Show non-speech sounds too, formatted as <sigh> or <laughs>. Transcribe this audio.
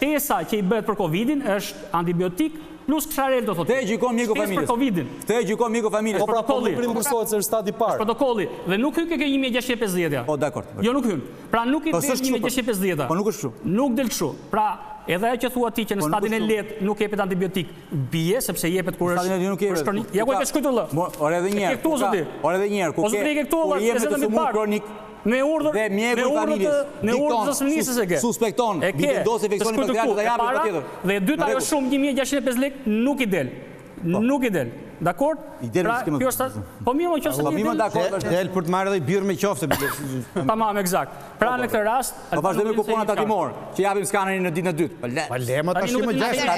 tesa që i bëhet për Covidin është antibiotik plus kësharel do thotë. Te gjikon mjeku familjes. Për Covidin. Te gjikon mjeku familjes. Po pra po për rimbursohet se është stad i parë. Protokolli dhe nuk hyn ke 1650-ja. Po dakord. Jo nuk hyn. Pra nuk i po, del 1650-ja. Po. po nuk është kështu. Nuk del kështu. Pra edhe ajo që thua ti që në po, stadin e lehtë nuk jepet antibiotik bie sepse jepet kur është. Stadin e nuk jepet. Ja ku ke shkruar. Ore edhe një herë. Ore edhe një herë. Ku ke? Ose parë me urdhë dhe me urdhë dhe së ministës e ke. Suspekton, e ke, së këtë të ku, e para, dhe e dyta e shumë një mjë gjashin e lek, nuk i del. Po. Nuk i del. Dakor? I del për s'kemë Po mi më në qofë se po, mi del. Del për të marrë edhe i birë me qofte. se <laughs> mi Ta mamë, egzakt. Pra po, në këtë rast... Pa pashtë dhe me kuponat atimorë, që japim skanerin në ditë në dytë. Pa le, ma ta shimë gjashin.